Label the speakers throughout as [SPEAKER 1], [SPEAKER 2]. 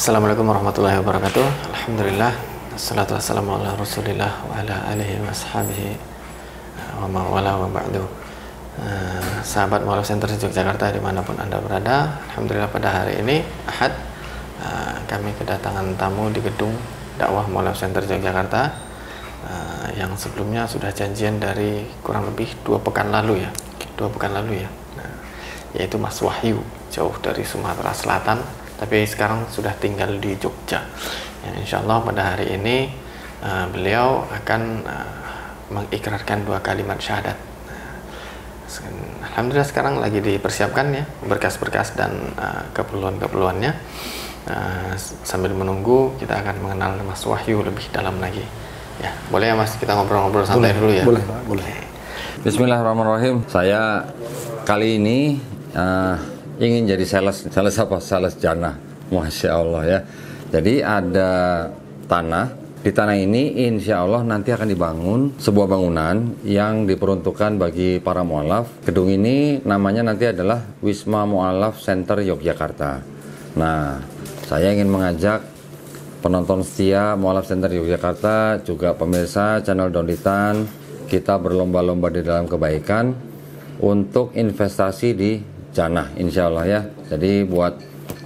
[SPEAKER 1] Assalamualaikum warahmatullahi wabarakatuh. Alhamdulillah. Assalatu wassalamu ala rasulillah wa ala alihi wa ashabihi wa mawala wa ba'du. Uh, sahabat Mualaf Center Yogyakarta di mana pun Anda berada Alhamdulillah pada hari ini Ahad uh, Kami kedatangan tamu di gedung dakwah Mualaf Center Yogyakarta uh, Yang sebelumnya sudah janjian dari kurang lebih dua pekan lalu ya Dua pekan lalu ya nah, Yaitu Mas Wahyu Jauh dari Sumatera Selatan Tapi sekarang sudah tinggal di Jogja ya, Insya Allah pada hari ini uh, Beliau akan uh, mengikrarkan dua kalimat syahadat Alhamdulillah sekarang lagi dipersiapkan ya berkas-berkas dan uh, keperluan-keperluannya. Uh, sambil menunggu kita akan mengenal Mas Wahyu lebih dalam lagi. Ya, boleh ya Mas kita ngobrol-ngobrol santai
[SPEAKER 2] boleh,
[SPEAKER 1] dulu ya.
[SPEAKER 2] Boleh, Pak, boleh.
[SPEAKER 3] Bismillahirrahmanirrahim. Saya kali ini uh, ingin jadi sales, sales apa? Sales jannah. Masya Allah ya. Jadi ada tanah di tanah ini insya Allah nanti akan dibangun sebuah bangunan yang diperuntukkan bagi para mualaf. Gedung ini namanya nanti adalah Wisma Mualaf Center Yogyakarta. Nah, saya ingin mengajak penonton setia Mualaf Center Yogyakarta, juga pemirsa channel Donditan, kita berlomba-lomba di dalam kebaikan untuk investasi di Janah insya Allah ya. Jadi buat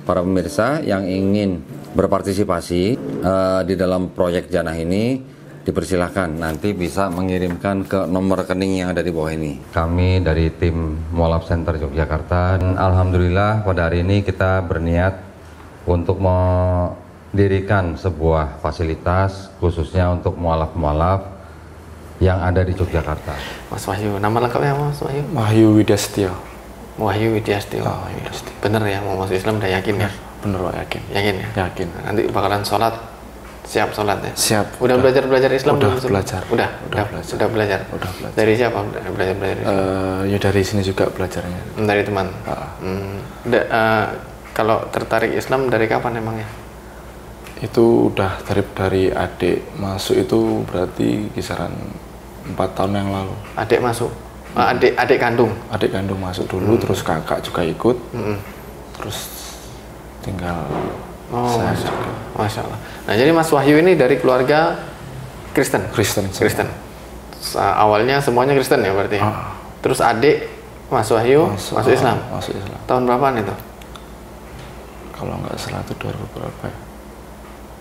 [SPEAKER 3] para pemirsa yang ingin berpartisipasi uh, di dalam proyek Janah ini dipersilahkan nanti bisa mengirimkan ke nomor rekening yang ada di bawah ini. Kami dari tim Mualaf Center Yogyakarta dan Alhamdulillah pada hari ini kita berniat untuk mendirikan sebuah fasilitas khususnya untuk mualaf-mualaf yang ada di Yogyakarta.
[SPEAKER 1] Mas Wahyu, nama lengkapnya Mas Wahyu?
[SPEAKER 2] Wahyu Widastio.
[SPEAKER 1] Wahyu Widyastio. Oh, Bener ya mau masuk Islam udah yakin ya?
[SPEAKER 2] Bener Pak, yakin.
[SPEAKER 1] Yakin ya?
[SPEAKER 2] Yakin.
[SPEAKER 1] Nanti bakalan sholat siap sholat ya?
[SPEAKER 2] Siap.
[SPEAKER 1] Udah, belajar belajar Islam
[SPEAKER 2] Udah
[SPEAKER 1] belum?
[SPEAKER 2] belajar.
[SPEAKER 1] Udah,
[SPEAKER 2] Udah
[SPEAKER 1] udah,
[SPEAKER 2] belajar.
[SPEAKER 1] Udah belajar.
[SPEAKER 2] Udah belajar.
[SPEAKER 1] Dari siapa belajar belajar Islam?
[SPEAKER 2] Eh, ya dari sini juga belajarnya.
[SPEAKER 1] dari teman.
[SPEAKER 2] Ah.
[SPEAKER 1] Hmm. Da- eh, kalau tertarik Islam dari kapan emangnya?
[SPEAKER 2] Itu udah dari dari adik masuk itu berarti kisaran empat tahun yang lalu.
[SPEAKER 1] Adik masuk. Ah, adik adik kandung.
[SPEAKER 2] Adik kandung masuk
[SPEAKER 1] Hmm.
[SPEAKER 2] dulu, terus kakak juga ikut,
[SPEAKER 1] Mm-mm.
[SPEAKER 2] terus tinggal
[SPEAKER 1] Oh,
[SPEAKER 2] saya
[SPEAKER 1] masya
[SPEAKER 2] juga.
[SPEAKER 1] Allah. Masya Allah. Nah, jadi Mas Wahyu ini dari keluarga Kristen.
[SPEAKER 2] Kristen.
[SPEAKER 1] Kristen. Awalnya semuanya Kristen ya berarti.
[SPEAKER 2] Ah.
[SPEAKER 1] Terus adik Mas Wahyu masuk, Islam.
[SPEAKER 2] Masuk Islam.
[SPEAKER 1] Tahun berapaan itu?
[SPEAKER 2] Kalau nggak salah itu 2000 berapa ya?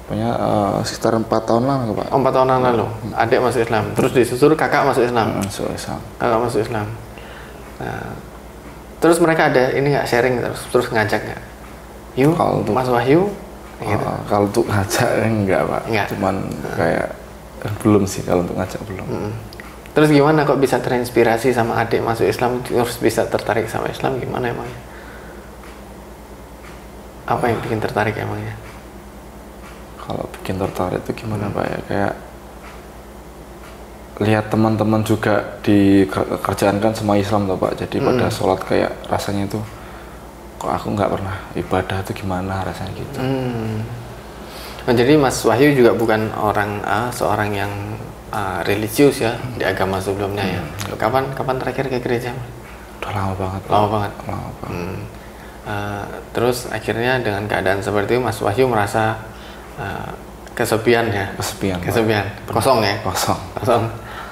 [SPEAKER 2] Pokoknya eh, sekitar empat tahun lah Pak.
[SPEAKER 1] Oh, empat tahun yang lalu. Adik masuk Islam. Terus disusul kakak masuk Islam.
[SPEAKER 2] Masuk Islam.
[SPEAKER 1] Kakak masuk Islam. Nah, terus mereka ada ini nggak sharing terus terus ngajak nggak? Yuk,
[SPEAKER 2] Kalau untuk-
[SPEAKER 1] Mas Wahyu. Gitu.
[SPEAKER 2] Ah, kalau untuk ngajak enggak Pak.
[SPEAKER 1] Enggak.
[SPEAKER 2] Cuman kayak eh, belum sih kalau untuk ngajak belum.
[SPEAKER 1] Mm. Terus gimana kok bisa terinspirasi sama adik masuk Islam terus bisa tertarik sama Islam gimana emangnya? Apa yang bikin tertarik emangnya?
[SPEAKER 2] Kalau bikin tertarik itu gimana
[SPEAKER 1] Hmm.
[SPEAKER 2] Pak ya? Kayak lihat teman-teman juga di ker- kerjaan kan semua Islam tuh Pak. Jadi pada
[SPEAKER 1] Hmm.
[SPEAKER 2] sholat kayak rasanya itu kok aku nggak pernah ibadah itu gimana rasanya gitu.
[SPEAKER 1] Hmm. Oh, jadi Mas Wahyu juga bukan orang ah, seorang yang ah, religius ya di agama sebelumnya ya. Kapan kapan terakhir ke gereja?
[SPEAKER 2] Udah lama banget. Pak.
[SPEAKER 1] Lama banget.
[SPEAKER 2] Lama banget.
[SPEAKER 1] Hmm. Ah, terus akhirnya dengan keadaan seperti itu Mas Wahyu merasa ah, kesepian ya.
[SPEAKER 2] Kesepian.
[SPEAKER 1] Kesepian. Kosong ya.
[SPEAKER 2] Kosong.
[SPEAKER 1] Kosong.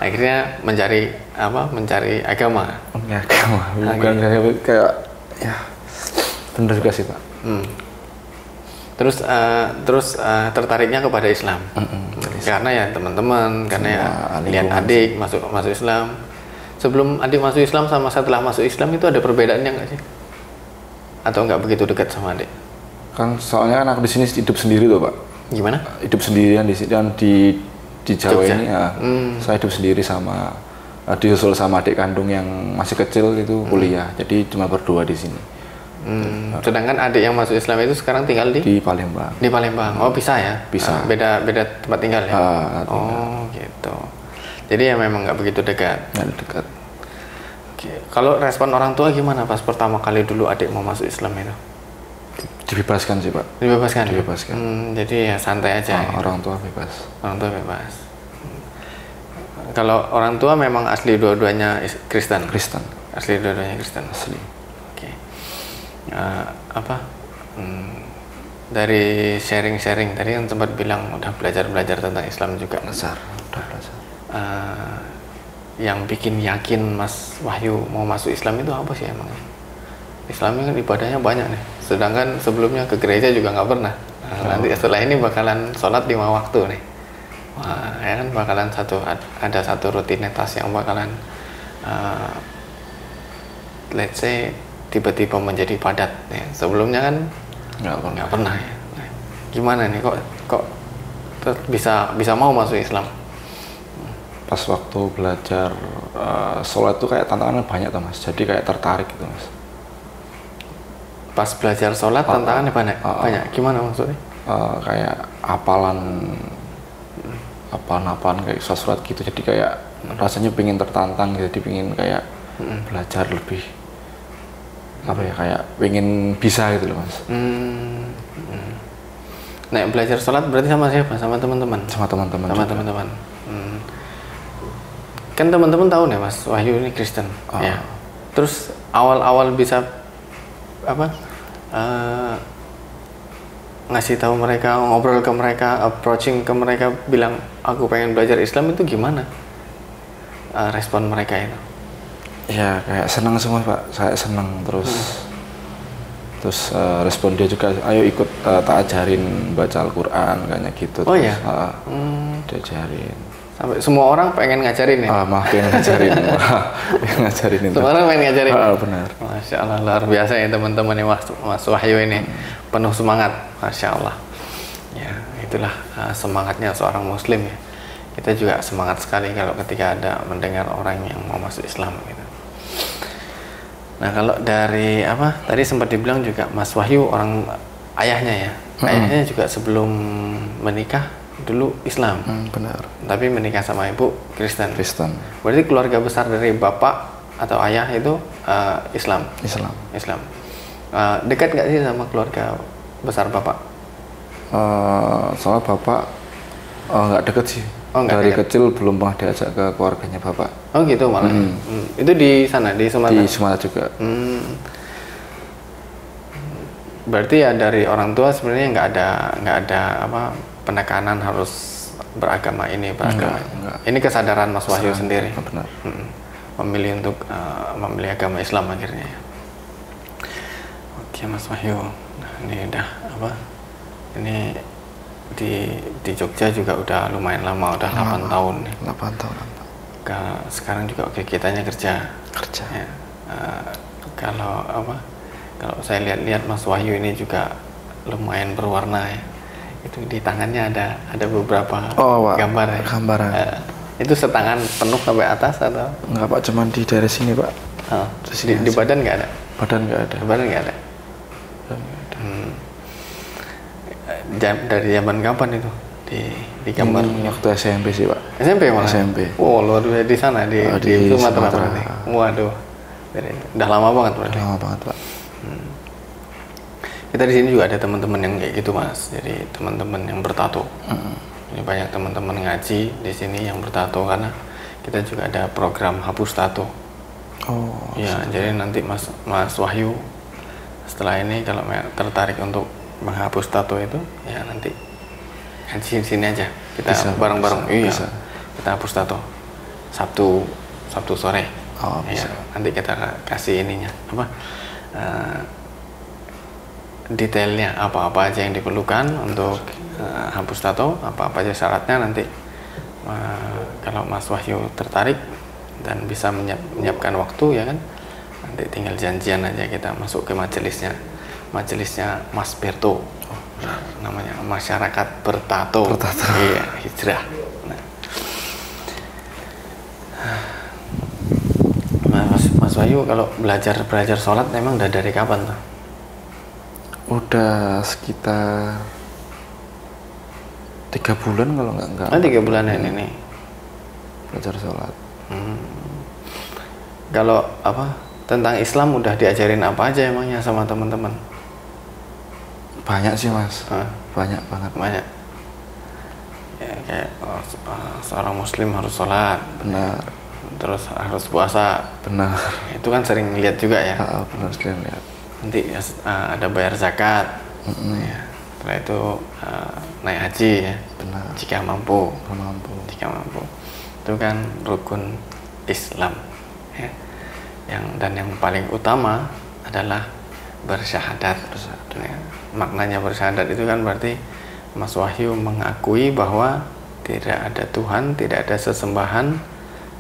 [SPEAKER 1] Akhirnya mencari apa? Mencari agama.
[SPEAKER 2] Agama. Bukan kayak, kayak ya bener juga sih Pak.
[SPEAKER 1] Hmm. Terus eh, terus eh, tertariknya kepada Islam. Karena ya teman-teman, karena ya lihat adik masuk masuk Islam. Sebelum adik masuk Islam sama setelah masuk Islam itu ada perbedaannya nggak sih? Atau nggak begitu dekat sama adik?
[SPEAKER 2] Kan soalnya kan aku di sini hidup sendiri tuh Pak.
[SPEAKER 1] Gimana?
[SPEAKER 2] hidup sendirian di sini dan di di Jawa
[SPEAKER 1] Jogja.
[SPEAKER 2] ini ya,
[SPEAKER 1] Hmm.
[SPEAKER 2] saya hidup sendiri sama eh, disusul sama adik kandung yang masih kecil itu kuliah jadi cuma berdua di sini
[SPEAKER 1] Hmm. Sedangkan adik yang masuk Islam itu sekarang tinggal di
[SPEAKER 2] di Palembang
[SPEAKER 1] di Palembang. Oh bisa ya?
[SPEAKER 2] Bisa.
[SPEAKER 1] Ah, beda beda tempat tinggal ya?
[SPEAKER 2] Ah,
[SPEAKER 1] oh gitu. Jadi ya memang nggak begitu dekat.
[SPEAKER 2] dan dekat
[SPEAKER 1] Oke. Kalau respon orang tua gimana pas pertama kali dulu adik mau masuk Islam itu?
[SPEAKER 2] Dibebaskan sih pak
[SPEAKER 1] Dibebaskan?
[SPEAKER 2] Dibebaskan.
[SPEAKER 1] Hmm, jadi ya santai aja. Ya.
[SPEAKER 2] orang tua bebas
[SPEAKER 1] Orang tua bebas. Hmm. Kalau orang tua memang asli dua-duanya is- Kristen.
[SPEAKER 2] Kristen
[SPEAKER 1] Asli dua-duanya Kristen.
[SPEAKER 2] asli
[SPEAKER 1] Oke. Eh, apa? Hmm, dari sharing-sharing tadi kan sempat bilang udah belajar-belajar tentang Islam juga.
[SPEAKER 2] Belajar, udah belajar.
[SPEAKER 1] Eh, yang bikin yakin Mas Wahyu mau masuk Islam itu apa sih emangnya? Islam ini kan ibadahnya banyak nih. Sedangkan sebelumnya ke gereja juga nggak pernah. Nah, Nanti setelah ini bakalan sholat lima waktu nih. Wah, ya kan bakalan satu ada satu rutinitas yang bakalan eh, let's say tiba-tiba menjadi padat. Ya. Sebelumnya kan
[SPEAKER 2] Nggak pernah.
[SPEAKER 1] nggak pernah ya. Nah, gimana nih kok kok bisa bisa mau masuk Islam?
[SPEAKER 2] Pas waktu belajar eh, sholat tuh kayak tantangannya banyak tuh mas. Jadi kayak tertarik gitu mas.
[SPEAKER 1] Pas belajar sholat
[SPEAKER 2] Oh,
[SPEAKER 1] tantangannya banyak,
[SPEAKER 2] oh, oh.
[SPEAKER 1] banyak. Gimana maksudnya?
[SPEAKER 2] Eh, kayak apalan apalan-apalan kayak surat gitu jadi kayak rasanya pengen tertantang jadi pengen kayak belajar lebih apa ya kayak pengen bisa gitu loh mas
[SPEAKER 1] Hmm. hmm. Nah, belajar sholat berarti sama siapa? Sama teman-teman?
[SPEAKER 2] sama teman-teman
[SPEAKER 1] Sama teman-teman. Hmm. Kan teman-teman tahu nih Mas Wahyu ini Kristen,
[SPEAKER 2] Ah.
[SPEAKER 1] ya. Terus awal-awal bisa apa? eh, ngasih tahu mereka, ngobrol ke mereka, approaching ke mereka, bilang aku pengen belajar Islam itu gimana? Eh, respon mereka itu?
[SPEAKER 2] ya kayak senang semua pak saya senang terus terus eh, respon dia juga ayo ikut eh, tak ajarin baca Al-Quran kayaknya gitu
[SPEAKER 1] Oh
[SPEAKER 2] terus,
[SPEAKER 1] ya?
[SPEAKER 2] ah,
[SPEAKER 1] Hmm.
[SPEAKER 2] diajarin
[SPEAKER 1] Sampai semua orang pengen ngajarin ya?
[SPEAKER 2] ah maaf pengen ngajarin pengen ngajarin itu
[SPEAKER 1] Semua orang pengen ngajarin.
[SPEAKER 2] Ah, benar
[SPEAKER 1] Masya Allah luar biasa ya teman-teman ya Mas, Mas Wahyu ini penuh semangat, Masya Allah. Ya itulah uh, semangatnya seorang Muslim ya. Kita juga semangat sekali kalau ketika ada mendengar orang yang mau masuk Islam gitu. Nah kalau dari apa tadi sempat dibilang juga Mas Wahyu orang ayahnya ya, ayahnya juga sebelum menikah dulu Islam,
[SPEAKER 2] Hmm, benar
[SPEAKER 1] tapi menikah sama ibu Kristen.
[SPEAKER 2] Kristen
[SPEAKER 1] Berarti keluarga besar dari bapak atau ayah itu uh, Islam.
[SPEAKER 2] Islam
[SPEAKER 1] Islam. Uh, dekat nggak sih sama keluarga besar bapak?
[SPEAKER 2] Eh, soalnya bapak nggak deket sih
[SPEAKER 1] Oh,
[SPEAKER 2] dari
[SPEAKER 1] deket.
[SPEAKER 2] kecil belum pernah diajak ke keluarganya bapak
[SPEAKER 1] Oh gitu malah. Hmm. Itu di sana di Sumatera.
[SPEAKER 2] di Sumatera juga
[SPEAKER 1] Hmm. Berarti ya dari orang tua sebenarnya nggak ada nggak ada apa penekanan harus beragama ini beragama.
[SPEAKER 2] Nggak,
[SPEAKER 1] ini.
[SPEAKER 2] nggak.
[SPEAKER 1] Ini kesadaran Mas Wahyu sendiri.
[SPEAKER 2] benar
[SPEAKER 1] memilih untuk uh, memilih agama Islam akhirnya ya. Oke Mas Wahyu, nah, ini udah apa? Ini di di Jogja juga udah lumayan lama, udah 8 tahun nih.
[SPEAKER 2] 8 tahun
[SPEAKER 1] Ka- sekarang juga oke kitanya kerja.
[SPEAKER 2] kerja
[SPEAKER 1] Ya. Uh, kalau apa? Kalau saya lihat-lihat Mas Wahyu ini juga lumayan berwarna ya. Itu di tangannya ada ada beberapa
[SPEAKER 2] Oh, Pak.
[SPEAKER 1] gambar ya.
[SPEAKER 2] Gambaran.
[SPEAKER 1] Uh, itu setangan penuh sampai atas atau
[SPEAKER 2] nggak pak cuman di daerah sini pak
[SPEAKER 1] Oh,
[SPEAKER 2] Di
[SPEAKER 1] di,
[SPEAKER 2] sini
[SPEAKER 1] di
[SPEAKER 2] aja.
[SPEAKER 1] badan nggak ada?
[SPEAKER 2] badan nggak ada
[SPEAKER 1] Di badan nggak ada.
[SPEAKER 2] Badan nggak ada.
[SPEAKER 1] Hmm. Jam- dari zaman kapan itu di di gambar
[SPEAKER 2] Ini waktu SMP sih pak
[SPEAKER 1] SMP malah.
[SPEAKER 2] SMP.
[SPEAKER 1] Oh luar biasa di sana di,
[SPEAKER 2] Oh,
[SPEAKER 1] di,
[SPEAKER 2] di
[SPEAKER 1] Sumatera. Berarti. Waduh. Dari- udah lama banget berarti.
[SPEAKER 2] lama banget pak
[SPEAKER 1] Kita di sini juga ada teman-teman yang kayak gitu mas. Jadi teman-teman yang bertato. Ini banyak teman-teman ngaji di sini yang bertato karena kita juga ada program hapus tato.
[SPEAKER 2] oh
[SPEAKER 1] Ya, jadi nanti Mas Mas Wahyu setelah ini kalau tertarik untuk menghapus tato itu, ya nanti ngaji di sini aja. Kita
[SPEAKER 2] Bisa,
[SPEAKER 1] bareng-bareng. Iya.
[SPEAKER 2] bisa.
[SPEAKER 1] Kita hapus tato. Sabtu Sabtu sore.
[SPEAKER 2] Oh,
[SPEAKER 1] Ya,
[SPEAKER 2] bisa.
[SPEAKER 1] nanti kita kasih ininya apa? eh, detailnya apa-apa aja yang diperlukan untuk eh, hapus tato, apa-apa aja syaratnya nanti eh, kalau Mas Wahyu tertarik dan bisa menyiap- menyiapkan waktu ya kan, nanti tinggal janjian aja kita masuk ke majelisnya, majelisnya Mas Berto, Nah, namanya masyarakat bertato,
[SPEAKER 2] Bertato.
[SPEAKER 1] iya hijrah. Nah. Mas, Mas Wahyu kalau belajar belajar sholat memang udah dari kapan tuh?
[SPEAKER 2] Udah sekitar tiga bulan kalau nggak nggak
[SPEAKER 1] Oh, tiga bulanan ini.
[SPEAKER 2] belajar sholat
[SPEAKER 1] Hmm. Kalau apa tentang Islam udah diajarin apa aja emangnya sama teman-teman?
[SPEAKER 2] banyak sih mas banyak banget
[SPEAKER 1] Banyak. Ya, kayak oh, uh, seorang Muslim harus sholat,
[SPEAKER 2] benar
[SPEAKER 1] terus harus puasa.
[SPEAKER 2] benar
[SPEAKER 1] Itu kan sering lihat juga ya.
[SPEAKER 2] Ah, benar sekalian lihat
[SPEAKER 1] Nanti uh, ada bayar zakat. Ya. setelah itu uh, naik haji ya
[SPEAKER 2] Benar.
[SPEAKER 1] jika mampu
[SPEAKER 2] mampu.
[SPEAKER 1] jika mampu itu kan rukun Islam ya. yang dan yang paling utama adalah bersyahadat Ya. maknanya bersyahadat itu kan berarti Mas Wahyu mengakui bahwa tidak ada Tuhan tidak ada sesembahan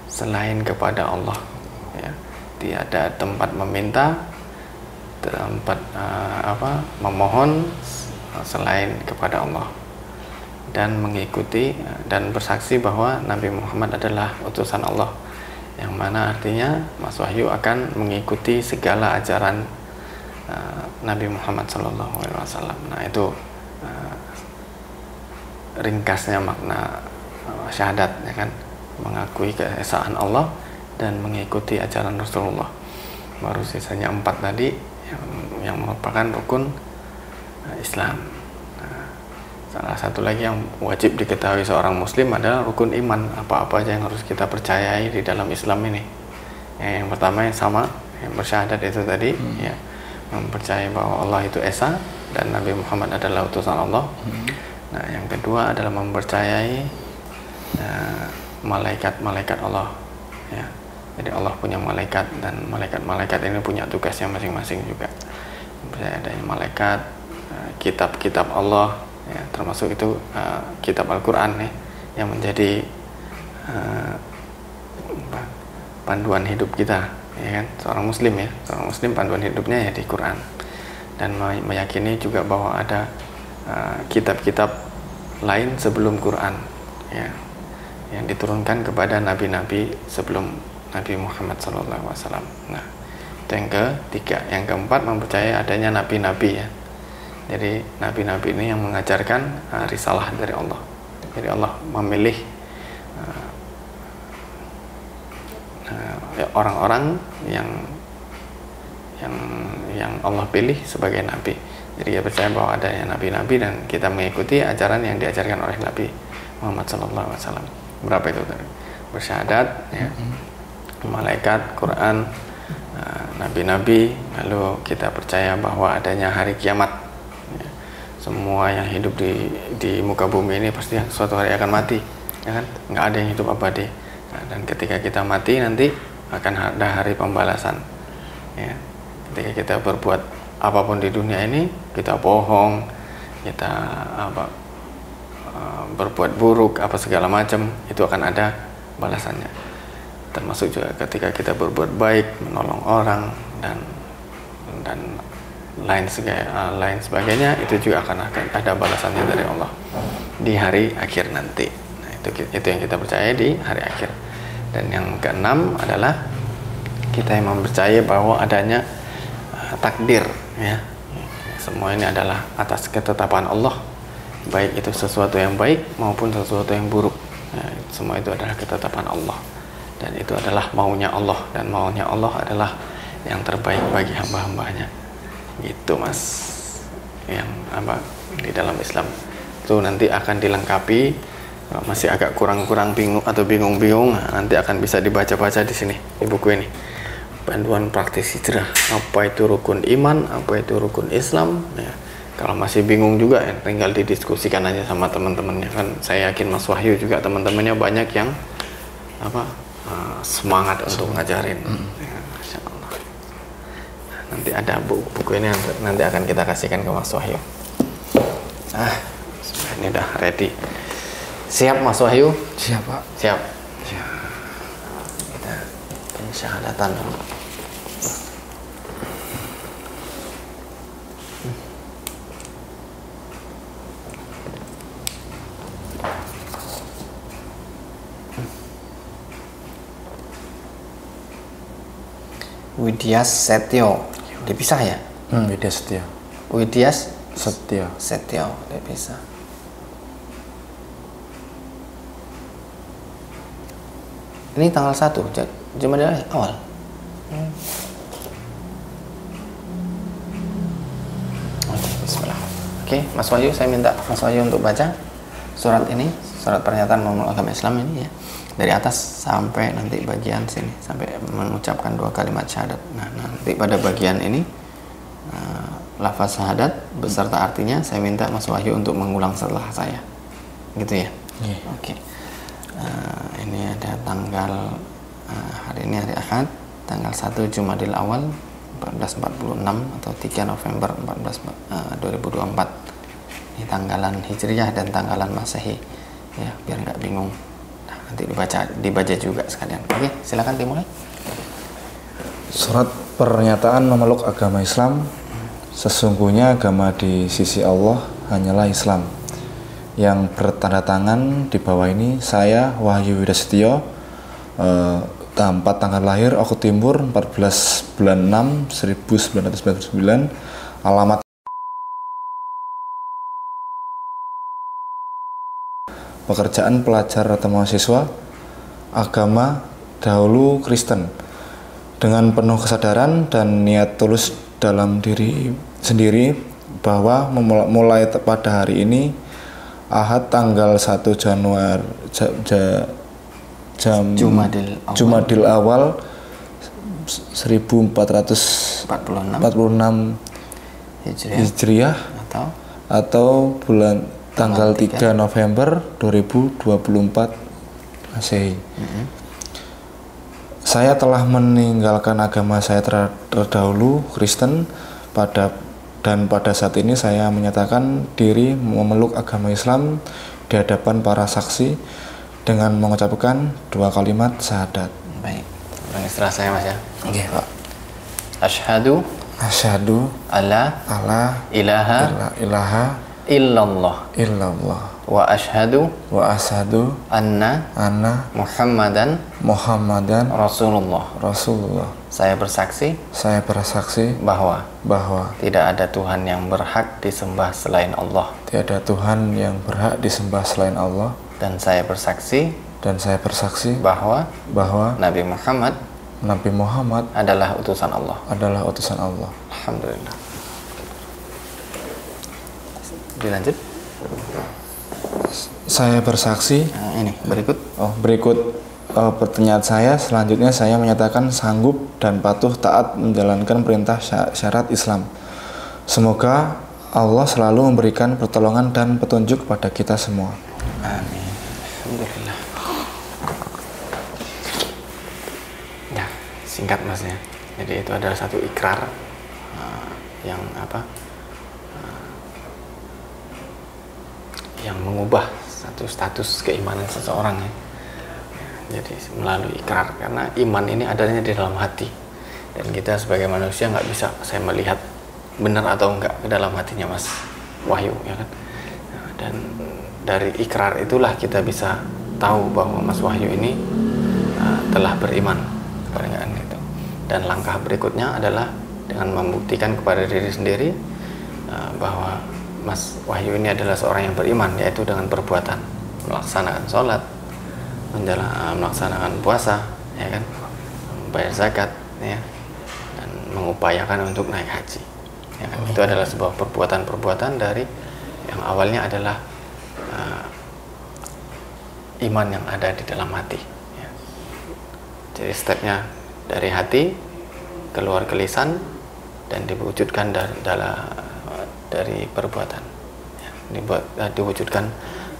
[SPEAKER 1] selain kepada Allah ya tidak ada tempat meminta tempat eh, apa memohon selain kepada Allah dan mengikuti eh, dan bersaksi bahwa Nabi Muhammad adalah utusan Allah yang mana artinya Mas Wahyu akan mengikuti segala ajaran uh, Nabi Muhammad Sallallahu Alaihi Wasallam. Nah itu uh, ringkasnya makna uh, syahadat ya kan mengakui keesaan Allah dan mengikuti ajaran Rasulullah. Baru sisanya empat tadi yang, merupakan rukun uh, Islam. Nah, salah satu lagi yang wajib diketahui seorang muslim adalah rukun iman. Apa-apa aja yang harus kita percayai di dalam Islam ini. Ya, yang pertama yang sama yang bersyahadat itu tadi ya mempercayai bahwa Allah itu esa dan Nabi Muhammad adalah utusan Allah. Nah yang kedua adalah mempercayai eh, malaikat-malaikat Allah ya. Jadi Allah punya malaikat dan malaikat-malaikat ini punya tugasnya masing-masing juga percaya adanya malaikat eh, kitab-kitab Allah ya termasuk itu eh, kitab Al-Qur'an ya yang menjadi apa, panduan hidup kita ya kan seorang muslim ya seorang muslim panduan hidupnya ya di Quran dan me- meyakini juga bahwa ada uh, kitab-kitab lain sebelum Quran ya yang diturunkan kepada nabi-nabi sebelum Nabi Muhammad SAW. Nah, itu yang ketiga. Yang keempat mempercayai adanya nabi-nabi ya. Jadi nabi-nabi ini yang mengajarkan uh, risalah dari Allah. Jadi Allah memilih uh, uh, ya, orang-orang yang yang yang Allah pilih sebagai nabi. Jadi dia percaya bahwa adanya nabi-nabi dan kita mengikuti ajaran yang diajarkan oleh Nabi Muhammad SAW. Berapa itu? Bersyahadat, ya, malaikat, Quran, uh, nabi-nabi, lalu kita percaya bahwa adanya hari kiamat. Ya. Semua yang hidup di di muka bumi ini pasti suatu hari akan mati, ya kan? Nggak ada yang hidup abadi. Nah, dan ketika kita mati nanti akan ada hari pembalasan. Ya. Ketika kita berbuat apa pun di dunia ini, kita bohong, kita apa uh, berbuat buruk apa segala macam, itu akan ada balasannya. Termasuk juga ketika kita berbuat baik, menolong orang dan dan lain sebagainya, lain sebagainya itu juga akan akan ada balasannya dari Allah di hari akhir nanti. Nah, itu itu yang kita percaya di hari akhir. Dan yang keenam adalah kita yang mempercayai bahwa adanya uh, takdir ya. Semua ini adalah atas ketetapan Allah. Baik itu sesuatu yang baik maupun sesuatu yang buruk. Ya, semua itu adalah ketetapan Allah. Dan itu adalah maunya Allah. Dan maunya Allah adalah yang terbaik bagi hamba-hambanya. Gitu Mas. Yang apa di dalam Islam. Itu nanti akan dilengkapi. Masih agak kurang-kurang bingung atau bingung-bingung. Nanti akan bisa dibaca-baca di sini di buku ini. Panduan praktis hijrah. Apa itu rukun iman? Apa itu rukun Islam? Ya. Kalau masih bingung juga ya tinggal didiskusikan aja sama teman-temannya. Kan saya yakin Mas Wahyu juga teman-temannya banyak yang apa semangat untuk ngajarin. Ya, Masya Allah. Nanti ada buku, buku ini nanti- akan kita kasihkan ke Mas Wahyu. Ah. Ini udah ready. Siap Mas Wahyu?
[SPEAKER 2] Siap pak.
[SPEAKER 1] siap. Kita pensyahadatan dulu Widyas Setio. Dipisah ya?
[SPEAKER 2] Hmm, Widya Setia.
[SPEAKER 1] Widyas
[SPEAKER 2] Setia.
[SPEAKER 1] Setio dipisah ini tanggal 1 Jumadil awal. Oke, bismillah. Oke, Mas Wahyu, saya minta Mas Wahyu untuk baca surat ini, surat pernyataan memeluk agama Islam ini ya, dari atas sampai nanti bagian sini, sampai mengucapkan dua kalimat syahadat. Nah, nanti pada bagian ini, eh, lafaz syahadat beserta artinya saya minta Mas Wahyu untuk mengulang setelah saya. Gitu ya?
[SPEAKER 2] Iya.
[SPEAKER 1] oke. Eh, ini ada tanggal eh, hari ini hari Ahad tanggal 1 Jumadil Awal 1446 atau 3 November 14 eh, 2024 ini tanggalan Hijriyah dan tanggalan Masehi. Ya biar nggak bingung nanti dibaca dibaca juga sekalian. Oke silakan dimulai
[SPEAKER 2] Surat pernyataan memeluk agama Islam. Sesungguhnya agama di sisi Allah hanyalah Islam. Yang bertanda tangan di bawah ini Saya Wahyu Widasetio eh, Tempat tanggal lahir Oku Timur 14 bulan 6 1999 Alamat Pekerjaan pelajar atau mahasiswa Agama dahulu Kristen dengan penuh kesadaran dan niat tulus dalam diri sendiri bahwa mulai pada hari ini Ahad tanggal 1 Januari ja- ja- jam
[SPEAKER 1] Jumadil awal.
[SPEAKER 2] Jumadil awal 1446
[SPEAKER 1] 46 Hijriah.
[SPEAKER 2] Hijriah
[SPEAKER 1] atau?
[SPEAKER 2] atau bulan tanggal 3 November 2024 Masehi. Saya telah meninggalkan agama saya ter- terdahulu Kristen pada dan pada saat ini saya menyatakan diri memeluk agama Islam di hadapan para saksi dengan mengucapkan dua kalimat syahadat.
[SPEAKER 1] baik ulangi setelah saya mas ya
[SPEAKER 2] Oke, Pak.
[SPEAKER 1] Ashhadu
[SPEAKER 2] Asyhadu
[SPEAKER 1] alla
[SPEAKER 2] alla
[SPEAKER 1] ilaha
[SPEAKER 2] ilaha
[SPEAKER 1] illallah.
[SPEAKER 2] Illallah.
[SPEAKER 1] Wa ashhadu
[SPEAKER 2] wa asyhadu
[SPEAKER 1] anna
[SPEAKER 2] anna
[SPEAKER 1] Muhammadan
[SPEAKER 2] Muhammadan
[SPEAKER 1] Rasulullah.
[SPEAKER 2] Rasulullah.
[SPEAKER 1] saya bersaksi
[SPEAKER 2] Saya bersaksi
[SPEAKER 1] bahwa
[SPEAKER 2] bahwa
[SPEAKER 1] tidak ada Tuhan yang berhak disembah selain Allah.
[SPEAKER 2] Tiada Tuhan yang berhak disembah selain Allah.
[SPEAKER 1] Dan saya bersaksi
[SPEAKER 2] dan saya bersaksi
[SPEAKER 1] bahwa
[SPEAKER 2] bahwa
[SPEAKER 1] Nabi Muhammad
[SPEAKER 2] Nabi Muhammad
[SPEAKER 1] adalah utusan Allah.
[SPEAKER 2] adalah utusan Allah.
[SPEAKER 1] Alhamdulillah dilanjut
[SPEAKER 2] Saya bersaksi
[SPEAKER 1] Nah, ini berikut
[SPEAKER 2] oh berikut eh, pertanyaan saya selanjutnya saya menyatakan sanggup dan patuh taat menjalankan perintah sya- syarat Islam. Semoga Allah selalu memberikan pertolongan dan petunjuk pada kita semua.
[SPEAKER 1] Amin. Alhamdulillah. Ya, singkat mas ya. Jadi itu adalah satu ikrar uh, yang apa? Yang mengubah satu status keimanan seseorang ya. Jadi melalui ikrar karena iman ini adanya di dalam hati. Dan kita sebagai manusia nggak bisa saya melihat benar atau enggak ke dalam hatinya mas Wahyu ya kan? Dan dari ikrar itulah kita bisa tahu bahwa Mas Wahyu ini uh, telah beriman kepada itu. Dan langkah berikutnya adalah dengan membuktikan kepada diri sendiri uh, bahwa Mas Wahyu ini adalah seorang yang beriman yaitu dengan perbuatan melaksanakan sholat uh, melaksanakan puasa ya kan membayar zakat ya dan mengupayakan untuk naik haji ya kan? itu adalah sebuah perbuatan-perbuatan dari yang awalnya adalah uh, iman yang ada di dalam hati ya. jadi stepnya dari hati keluar ke lisan dan diwujudkan dari, dari perbuatan. Ya. dibuat uh, diwujudkan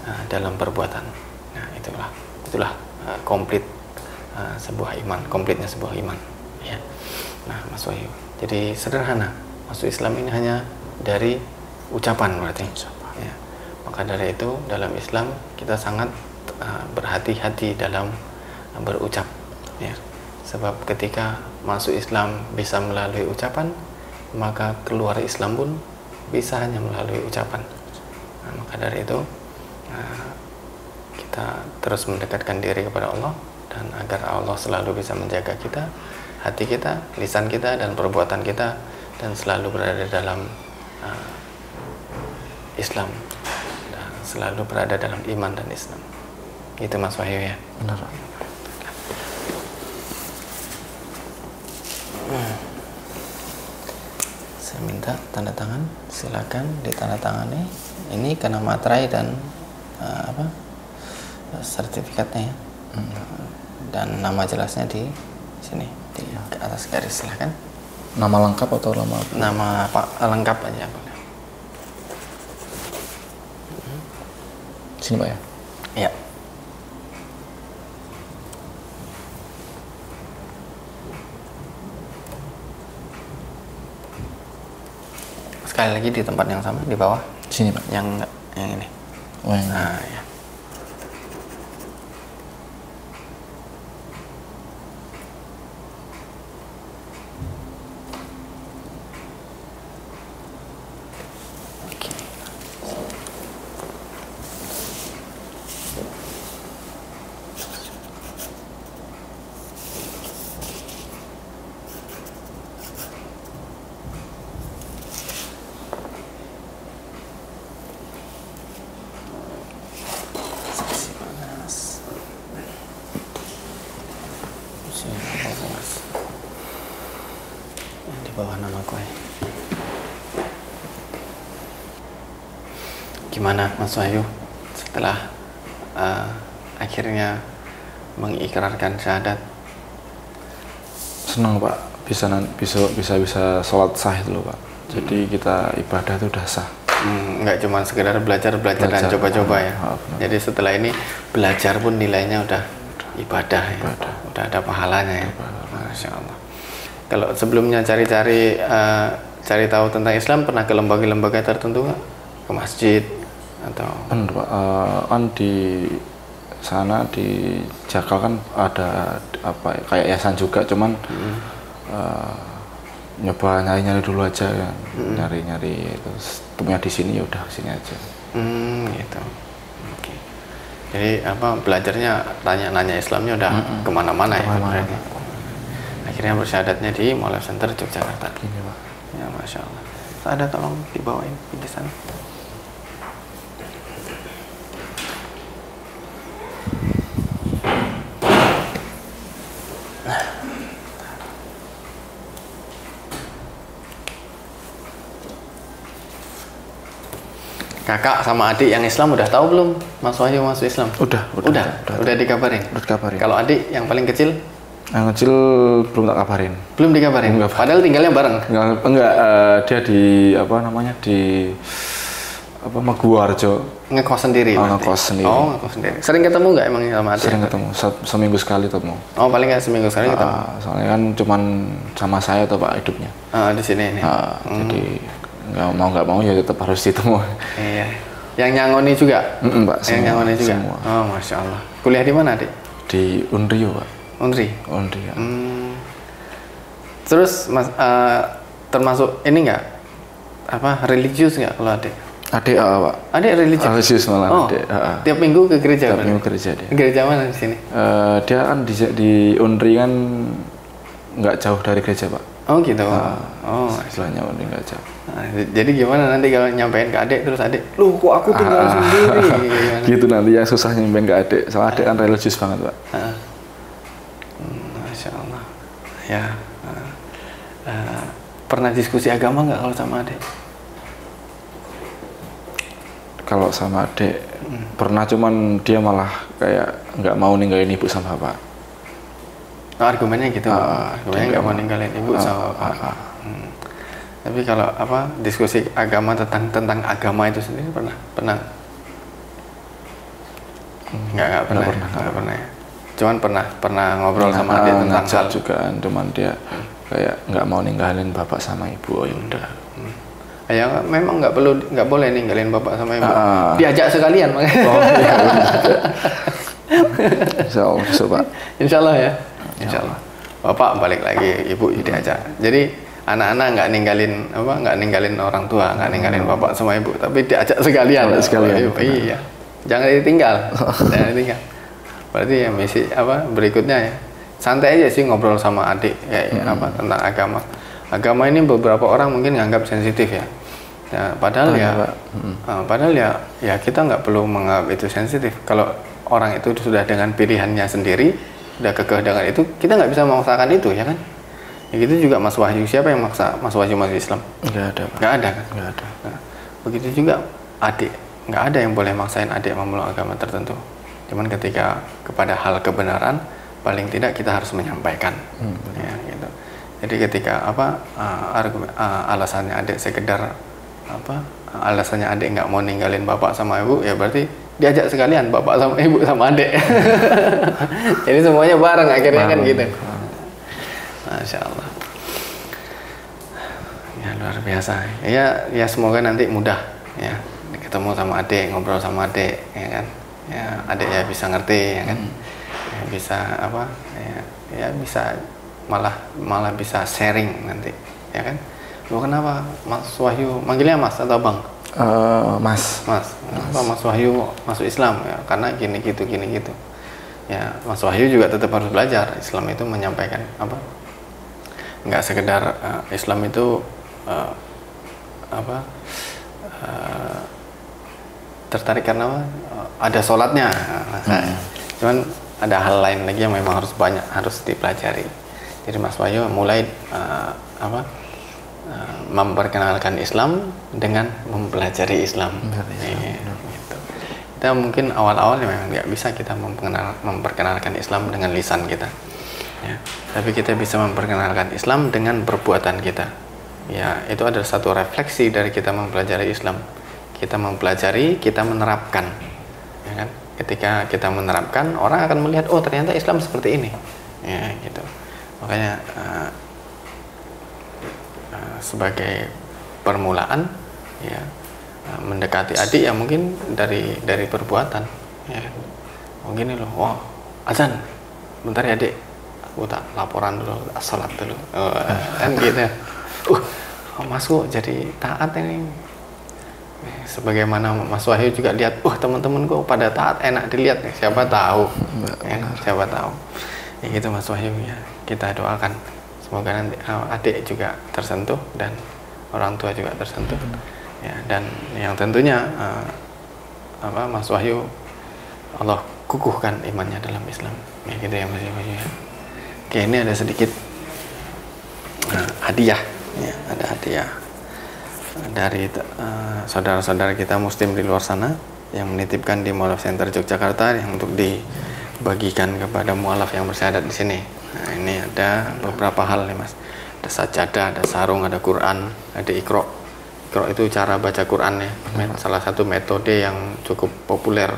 [SPEAKER 1] uh, dalam perbuatan. Nah itulah itulah uh, komplit uh, sebuah iman komplitnya sebuah iman. Ya. Nah Mas Wahyu jadi sederhana. Masuk Islam ini hanya dari ucapan berarti. Ya. maka dari itu dalam Islam kita sangat uh, berhati-hati dalam uh, berucap. Ya. Sebab ketika masuk Islam bisa melalui ucapan maka keluar Islam pun bisa hanya melalui ucapan. Nah, maka dari itu uh, kita terus mendekatkan diri kepada Allah dan agar Allah selalu bisa menjaga kita hati kita, lisan kita dan perbuatan kita dan selalu berada dalam uh, Islam. Dan selalu berada dalam iman dan Islam. Itu Mas Wahyu ya?
[SPEAKER 2] Benar.
[SPEAKER 1] saya minta tanda tangan silakan ditandatangani ini karena materai dan uh, apa sertifikatnya ya dan nama jelasnya di sini di atas garis silakan
[SPEAKER 2] Nama lengkap atau nama apa?
[SPEAKER 1] Nama Pak lengkap aja boleh.
[SPEAKER 2] Sini Pak ya.
[SPEAKER 1] Iya. Sekali lagi di tempat yang sama di bawah,
[SPEAKER 2] Sini Pak.
[SPEAKER 1] yang yang ini.
[SPEAKER 2] Oh, yang
[SPEAKER 1] Nah, ya. Oke. Saksi panas. Sini, panas. Di bawah nama gue. Gimana Mas Wahyu setelah eh, akhirnya mengikrarkan syahadat?
[SPEAKER 2] senang Pak bisa bisa bisa bisa sholat sah itu loh Pak. Jadi kita ibadah itu udah sah.
[SPEAKER 1] Hmm, nggak cuma sekedar belajar belajar dan
[SPEAKER 2] Belajar.
[SPEAKER 1] coba-coba ya.
[SPEAKER 2] Ah, benar.
[SPEAKER 1] Jadi setelah ini belajar pun nilainya udah ibadah ya. Udah ada pahalanya ya. Masya Allah. Kalau sebelumnya cari-cari eh, cari tahu tentang Islam pernah ke lembaga-lembaga tertentu nggak? Ke masjid atau
[SPEAKER 2] Pak, eh, kan di sana di Jakal kan ada apa ya, kayak yayasan juga cuman eh, nyoba nyari-nyari dulu aja kan nyari-nyari terus temunya di sini ya udah sini aja
[SPEAKER 1] Hmm, gitu. Oke. Jadi apa belajarnya tanya-nanya Islamnya udah ke mana-mana ya.
[SPEAKER 2] Ke mana-mana.
[SPEAKER 1] berarti. Akhirnya bersyahadatnya di Maulana Center Yogyakarta.
[SPEAKER 2] ini Pak
[SPEAKER 1] Ya, masya Allah. Ada tolong dibawain di sana. Kakak sama adik yang Islam udah tahu belum Mas Wahyu masuk Islam?
[SPEAKER 2] Udah, udah,
[SPEAKER 1] udah,
[SPEAKER 2] udah,
[SPEAKER 1] udah, dikabarin.
[SPEAKER 2] udah kabarin
[SPEAKER 1] Kalau adik yang paling kecil
[SPEAKER 2] yang kecil belum tak kabarin
[SPEAKER 1] belum dikabarin.
[SPEAKER 2] Enggak.
[SPEAKER 1] Padahal tinggalnya bareng.
[SPEAKER 2] enggak enggak eh, dia di apa namanya di apa Maguwarjo
[SPEAKER 1] Ngekos sendiri.
[SPEAKER 2] Oh, ngekos sendiri.
[SPEAKER 1] Oh, ngekos sendiri. Sering ketemu nggak emang sama
[SPEAKER 2] sering ketemu se- seminggu sekali ketemu
[SPEAKER 1] Oh, paling nggak seminggu sekali ketemu.
[SPEAKER 2] Ah, soalnya kan cuman sama saya tuh pak hidupnya
[SPEAKER 1] Ah, di sini ini.
[SPEAKER 2] Ah, jadi nggak mau nggak mau ya tetap harus ditemu
[SPEAKER 1] Iya. Yang nyangoni juga?
[SPEAKER 2] Mm-mm, Pak,
[SPEAKER 1] Yang
[SPEAKER 2] semua,
[SPEAKER 1] nyangoni juga?
[SPEAKER 2] semua.
[SPEAKER 1] Oh, Masya Allah. Kuliah di mana, adik?
[SPEAKER 2] di Unrio pak
[SPEAKER 1] Unri?
[SPEAKER 2] Unrio
[SPEAKER 1] Hmm. Terus, mas, eh, termasuk ini nggak? Apa, religius nggak kalau adik?
[SPEAKER 2] Adik ah, pak
[SPEAKER 1] Adik religius?
[SPEAKER 2] Religius malah
[SPEAKER 1] oh,
[SPEAKER 2] adik, ah, ah.
[SPEAKER 1] tiap minggu ke gereja?
[SPEAKER 2] tiap
[SPEAKER 1] berarti?
[SPEAKER 2] minggu kerja dia
[SPEAKER 1] Gereja mana di sini?
[SPEAKER 2] Eh, dia kan di, di Unri kan nggak jauh dari gereja pak
[SPEAKER 1] Oh gitu.
[SPEAKER 2] Ah.
[SPEAKER 1] Oh.
[SPEAKER 2] istilahnya Unri nggak jauh
[SPEAKER 1] Nah, jadi gimana nanti kalau nyampein ke adik terus adik, lu kok aku tinggal
[SPEAKER 2] Ah.
[SPEAKER 1] sendiri? Gimana?
[SPEAKER 2] gitu nanti yang susah nyampein ke adik soalnya adik kan religius banget pak
[SPEAKER 1] Ah. Hmm, Masya Allah. Ya. ah. Ah, pernah diskusi agama nggak kalau sama adik?
[SPEAKER 2] Kalau sama adik pernah cuman dia malah kayak nggak mau ninggalin ibu sama bapak
[SPEAKER 1] Oh, argumennya gitu.
[SPEAKER 2] Ah,
[SPEAKER 1] argumennya
[SPEAKER 2] dia
[SPEAKER 1] nggak mau
[SPEAKER 2] nggak
[SPEAKER 1] ninggalin ibu
[SPEAKER 2] Ah,
[SPEAKER 1] sama bapak.
[SPEAKER 2] ah, ah.
[SPEAKER 1] Hmm. Tapi kalau apa diskusi agama tentang tentang agama itu sendiri pernah pernah nggak nggak pernah
[SPEAKER 2] pernah,
[SPEAKER 1] ya? nggak pernah ya. Cuman pernah pernah ngobrol sama
[SPEAKER 2] Ah,
[SPEAKER 1] adik tentang hal
[SPEAKER 2] juga cuman dia kayak nggak mau ninggalin bapak sama ibu oh ya udah
[SPEAKER 1] Ya memang nggak perlu nggak boleh ninggalin bapak sama ibu.
[SPEAKER 2] Ah.
[SPEAKER 1] Diajak sekalian makanya.
[SPEAKER 2] oh iya Insya Allah besok pak
[SPEAKER 1] Insya Allah ya. Insya Allah. Bapak balik lagi, ibu diajak. Jadi anak-anak nggak ninggalin apa nggak ninggalin orang tua, nggak ninggalin bapak sama ibu, tapi diajak sekalian.
[SPEAKER 2] Sekalian,
[SPEAKER 1] Ibu,
[SPEAKER 2] benar.
[SPEAKER 1] iya. Jangan ditinggal. Jangan ditinggal. Berarti ya misi apa berikutnya ya. Santai aja sih ngobrol sama adik kayak apa tentang agama. Agama ini beberapa orang mungkin nganggap sensitif ya. Ya, padahal
[SPEAKER 2] Tanya,
[SPEAKER 1] ya,
[SPEAKER 2] Pak.
[SPEAKER 1] uh, padahal ya, ya kita nggak perlu menganggap itu sensitif. Kalau orang itu sudah dengan pilihannya sendiri, udah kekeh dengan itu, kita nggak bisa memaksakan itu, ya kan? Ya gitu juga Mas Wahyu, siapa yang maksa Mas Wahyu masuk Islam?
[SPEAKER 2] nggak ada pak
[SPEAKER 1] Nggak ada kan?
[SPEAKER 2] nggak ada
[SPEAKER 1] Nah, begitu juga adik, nggak ada yang boleh maksain adik memeluk agama tertentu. Cuman ketika kepada hal kebenaran, paling tidak kita harus menyampaikan, ya gitu. Jadi ketika apa uh, argumen, uh, alasannya adik sekedar apa alasannya adik nggak mau ninggalin bapak sama ibu ya berarti diajak sekalian bapak sama ibu sama adik. Jadi semuanya bareng akhirnya kan gitu. Masya Allah. Ya luar biasa. Ya ya semoga nanti mudah ya ketemu sama adik ngobrol sama adik ya kan. Ya adik ya bisa ngerti ya kan. Ya, bisa apa ya, ya bisa malah malah bisa sharing nanti ya kan. Lu kenapa Mas Wahyu manggilnya Mas atau Bang?
[SPEAKER 2] Eh, mas
[SPEAKER 1] Mas, kenapa Mas Wahyu masuk Islam ya karena gini gitu gini gitu. Ya Mas Wahyu juga tetap harus belajar. Islam itu menyampaikan apa? Nggak sekedar uh, Islam itu uh, apa? uh, tertarik karena apa? Uh, ada sholatnya. Nah, Cuman ada hal lain lagi yang memang harus banyak harus dipelajari. Jadi Mas Wahyu mulai uh, apa? Uh, memperkenalkan Islam dengan mempelajari Islam. Iya, gitu. Kita mungkin awal-awal memang nggak bisa kita memperkenal, memperkenalkan Islam dengan lisan kita, ya. Tapi kita bisa memperkenalkan Islam dengan perbuatan kita. Ya, itu adalah satu refleksi dari kita mempelajari Islam. Kita mempelajari, kita menerapkan, ya kan? Ketika kita menerapkan, orang akan melihat, oh ternyata Islam seperti ini, ya gitu. Makanya uh, sebagai permulaan ya uh, mendekati adik ya mungkin dari dari perbuatan ya mungkin ini loh wah azan bentar ya adik aku tak laporan dulu salat dulu. Oh, kan gitu uh oh, masuk jadi taat ini? Eh, sebagaimana Mas Wahyu juga lihat wah teman-temanku pada taat enak dilihat nih. Siapa tahu ya, siapa tahu. Ya gitu Mas Wahyu ya. Kita doakan semoga nanti uh, adik juga tersentuh dan orang tua juga tersentuh. Ya dan yang tentunya uh, apa Mas Wahyu Allah kukuhkan imannya dalam Islam. Ya gitu ya Mas Wahyu ya. Oke ini ada sedikit uh, hadiah. Ya ada hadiah dari uh, saudara-saudara kita muslim di luar sana yang menitipkan di Mualaf Center Yogyakarta yang untuk dibagikan kepada mualaf yang bersyahadat di sini. Nah, ini ada beberapa hal nih Mas. Ada sajadah, ada sarung, ada Quran, ada ikro. Ikro itu cara baca Quran ya. Salah satu metode yang cukup populer.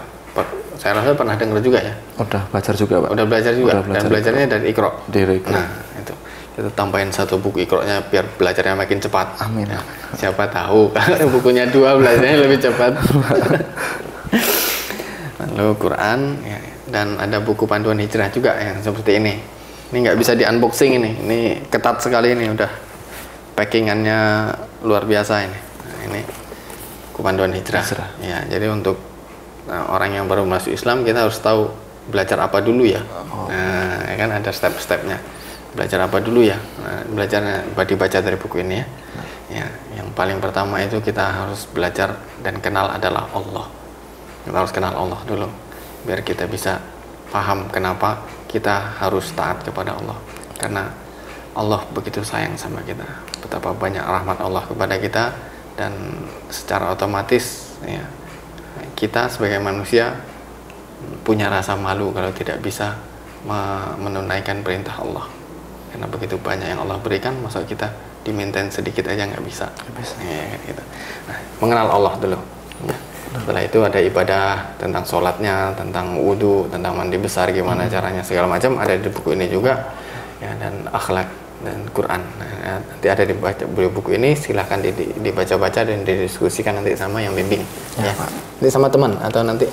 [SPEAKER 1] Saya rasa pernah dengar juga ya.
[SPEAKER 2] udah belajar juga pak
[SPEAKER 1] Udah belajar juga
[SPEAKER 2] Udah belajar
[SPEAKER 1] dan belajarnya dari ikro.
[SPEAKER 2] Dari Iqra.
[SPEAKER 1] Nah, itu. Kita tambahin satu buku ikronya biar belajarnya makin cepat.
[SPEAKER 2] Amin.
[SPEAKER 1] Ya, siapa tahu kalau bukunya dua belajarnya lebih cepat. Lalu Quran ya, dan ada buku panduan hijrah juga yang seperti ini. Ini nggak bisa di unboxing ini. Ini ketat sekali ini udah packingannya luar biasa ini. Nah, ini buku panduan hijrah.
[SPEAKER 2] Hijrah.
[SPEAKER 1] Ya, jadi untuk nah, orang yang baru masuk Islam kita harus tahu belajar apa dulu ya. Nah, ya kan ada step-stepnya. Belajar apa dulu ya? Nah, belajarnya dibaca dari buku ini ya. Ya, yang paling pertama itu kita harus belajar dan kenal adalah Allah. Kita harus kenal Allah dulu biar kita bisa paham kenapa kita harus taat kepada Allah. Karena Allah begitu sayang sama kita. Betapa banyak rahmat Allah kepada kita dan secara otomatis ya kita sebagai manusia punya rasa malu kalau tidak bisa me- menunaikan perintah Allah karena begitu banyak yang Allah berikan masa kita dimintain sedikit aja nggak bisa, Ya, kan gitu. nah, mengenal Allah dulu Ya. Setelah itu ada ibadah tentang sholatnya tentang wudhu tentang mandi besar gimana caranya segala macam. Ada di buku ini juga ya dan akhlak dan Quran. Nah, nanti ada di di buku ini silahkan di- di- dibaca-baca dan didiskusikan nanti sama yang bimbing. Ya, nanti sama teman atau nanti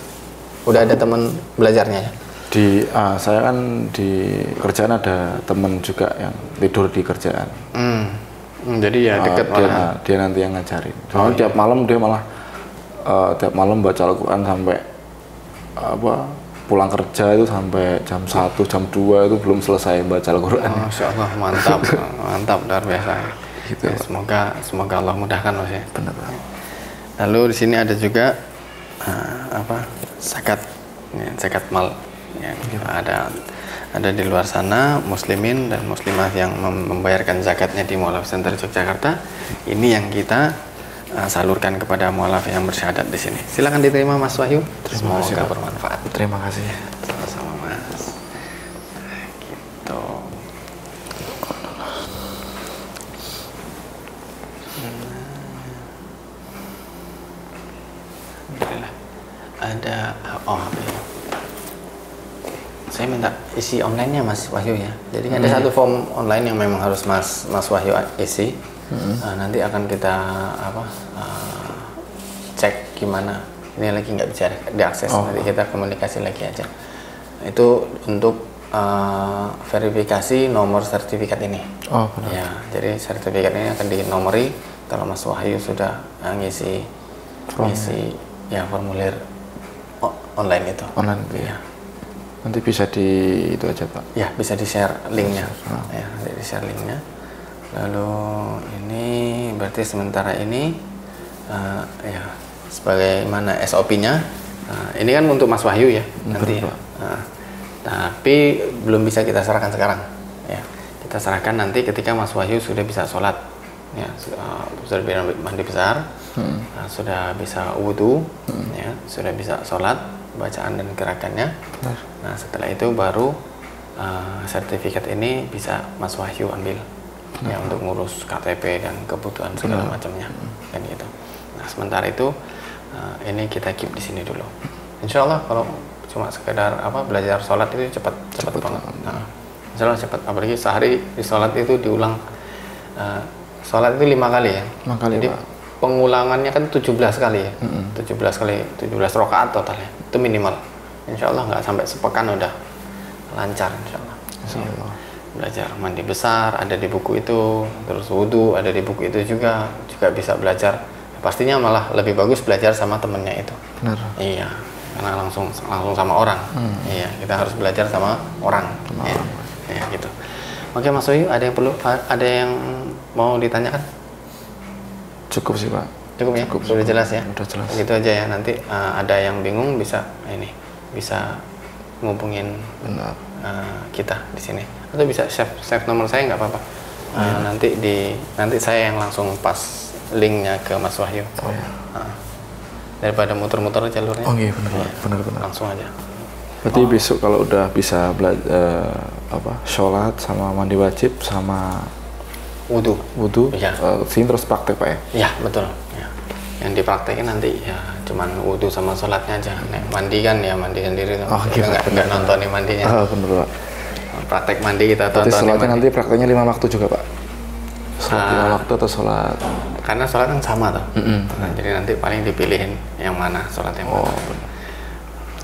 [SPEAKER 1] udah ada teman belajarnya ya?
[SPEAKER 2] Di ah, saya kan di kerjaan ada temen juga yang tidur di kerjaan.
[SPEAKER 1] Hmm. Hmm, jadi ya
[SPEAKER 2] Ah,
[SPEAKER 1] dekat
[SPEAKER 2] dia,
[SPEAKER 1] malah.
[SPEAKER 2] dia nanti yang ngajarin. Soalnya tiap malam dia malah eh, tiap malam baca Al-Quran sampai apa pulang kerja itu sampai jam 1, jam 2 itu belum selesai baca Al-Quran
[SPEAKER 1] Masya Allah mantap, mantap luar biasa.
[SPEAKER 2] Gitu,
[SPEAKER 1] Ya, semoga semoga Allah mudahkan mas ya.
[SPEAKER 2] benar.
[SPEAKER 1] Lalu di sini ada juga ah, apa zakat, ya, zakat mal. Ya, ada ada di luar sana muslimin dan muslimah yang mem- membayarkan zakatnya di Mualaf Center Yogyakarta. Ini yang kita uh, salurkan kepada mualaf yang bersyahadat di sini. Silakan diterima Mas Wahyu.
[SPEAKER 2] Terima
[SPEAKER 1] Semoga
[SPEAKER 2] kasih,
[SPEAKER 1] bermanfaat.
[SPEAKER 2] Terima kasih.
[SPEAKER 1] Sama-sama Mas. Gitu. Alhamdulillah. Ada oh Saya minta isi online-nya Mas Wahyu ya. Jadi kan hmm. ada satu form online yang memang harus Mas Mas Wahyu isi. Uh, nanti akan kita apa uh, cek gimana. Ini lagi nggak bisa diakses. Nanti kita komunikasi lagi aja. Itu untuk uh, verifikasi nomor sertifikat ini.
[SPEAKER 2] Oh, benar.
[SPEAKER 1] Ya, jadi sertifikat ini akan dinomori kalau Mas Wahyu sudah uh, ngisi ngisi ya formulir online itu.
[SPEAKER 2] Online itu
[SPEAKER 1] Ya.
[SPEAKER 2] Nanti bisa di itu aja Pak.
[SPEAKER 1] Ya, bisa di-share linknya. Ya, nanti di-share linknya. Lalu ini berarti sementara ini uh, ya sebagaimana SOP-nya. uh, ini kan untuk Mas Wahyu ya nanti. ya. Uh, tapi belum bisa kita serahkan sekarang. Ya, kita serahkan nanti ketika Mas Wahyu sudah bisa sholat. Ya, uh, sudah bisa mandi besar, uh, sudah bisa wudhu, ya, sudah bisa sholat, bacaan dan gerakannya. Nah setelah itu baru uh, sertifikat ini bisa Mas Wahyu ambil ya untuk ngurus KTP dan kebutuhan segala macamnya dan gitu. Nah sementara itu uh, ini kita keep di sini dulu. Insya Allah kalau cuma sekedar apa belajar sholat itu cepat cepat banget. Nah, Insya Allah cepat. Apalagi sehari di sholat itu diulang uh, sholat itu lima kali ya.
[SPEAKER 2] Lima kali,
[SPEAKER 1] Jadi
[SPEAKER 2] Pak.
[SPEAKER 1] pengulangannya kan 17 kali ya. 17 kali 17 rakaat totalnya. Itu minimal. Insya Allah nggak sampai sepekan udah lancar insya Allah.
[SPEAKER 2] Insya Allah.
[SPEAKER 1] Belajar mandi besar ada di buku itu, terus wudhu ada di buku itu juga, juga bisa belajar. Pastinya malah lebih bagus belajar sama temennya itu.
[SPEAKER 2] Benar.
[SPEAKER 1] Iya, karena langsung langsung sama orang. Iya, kita harus belajar sama orang. Iya, Iya, gitu. Oke Mas Wahyu, ada yang perlu ada yang mau ditanyakan?
[SPEAKER 2] Cukup sih Pak.
[SPEAKER 1] Cukup ya?
[SPEAKER 2] Cukup,
[SPEAKER 1] Sudah
[SPEAKER 2] cukup.
[SPEAKER 1] jelas ya?
[SPEAKER 2] Udah jelas.
[SPEAKER 1] Gitu aja ya. Nanti uh, ada yang bingung bisa ini bisa ngubungin
[SPEAKER 2] Benar.
[SPEAKER 1] uh, kita di sini. Atau bisa save save nomor saya nggak apa-apa. Uh,
[SPEAKER 2] Iya.
[SPEAKER 1] Nanti di nanti saya yang langsung pas linknya ke Mas Wahyu.
[SPEAKER 2] Oh ya.
[SPEAKER 1] Uh, daripada muter-muter jalurnya.
[SPEAKER 2] Oh iya benar Pak. Benar benar.
[SPEAKER 1] Langsung aja.
[SPEAKER 2] Berarti besok kalau udah bisa belajar apa sholat sama mandi wajib sama
[SPEAKER 1] Wudhu.
[SPEAKER 2] wudhu,
[SPEAKER 1] Iya.
[SPEAKER 2] eh, sini terus praktek Pak ya.
[SPEAKER 1] Ya betul. Ya. Yang dipraktekin nanti ya cuman wudhu sama sholatnya aja. Nek mandi kan ya mandi sendiri.
[SPEAKER 2] Oh, gitu,
[SPEAKER 1] Nggak, nggak nontonin mandinya.
[SPEAKER 2] Ah benar Pak.
[SPEAKER 1] Praktek mandi kita tontonin
[SPEAKER 2] sholatnya
[SPEAKER 1] mandi.
[SPEAKER 2] nanti prakteknya lima waktu juga Pak. Sholat lima
[SPEAKER 1] Ah.
[SPEAKER 2] waktu atau sholat?
[SPEAKER 1] karena sholat kan sama tuh Nah, jadi nanti paling dipilihin yang mana sholat yang
[SPEAKER 2] Oh
[SPEAKER 1] mana
[SPEAKER 2] benar.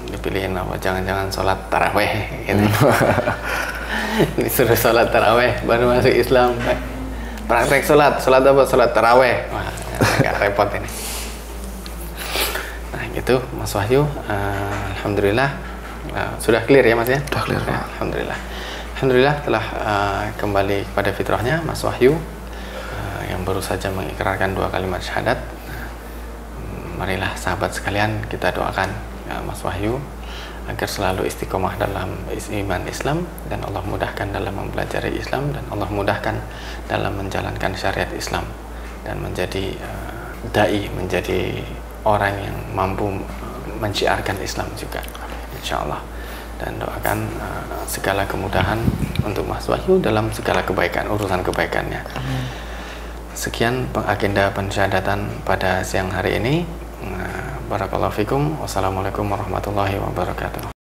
[SPEAKER 1] dipilihin apa jangan-jangan sholat taraweh gitu disuruh sholat taraweh baru masuk Islam praktek sholat sholat apa sholat taraweh wah agak repot ini gitu Mas Wahyu. Eh, Alhamdulillah eh, sudah clear ya Mas ya?
[SPEAKER 2] Sudah clear,
[SPEAKER 1] Ya. Alhamdulillah. Alhamdulillah telah eh, kembali kepada fitrahnya Mas Wahyu eh, yang baru saja mengikrarkan dua kalimat syahadat. Marilah sahabat sekalian kita doakan ya, Mas Wahyu agar selalu istiqomah dalam iman Islam dan Allah mudahkan dalam mempelajari Islam dan Allah mudahkan dalam menjalankan syariat Islam dan menjadi eh, dai menjadi orang yang mampu menciarkan Islam juga insya Allah dan doakan eh, segala kemudahan untuk Mas Wahyu dalam segala kebaikan urusan kebaikannya Sekian peng- agenda pensyahadatan pada siang hari ini. Nah, Barakallahu fikum. Wassalamualaikum warahmatullahi wabarakatuh.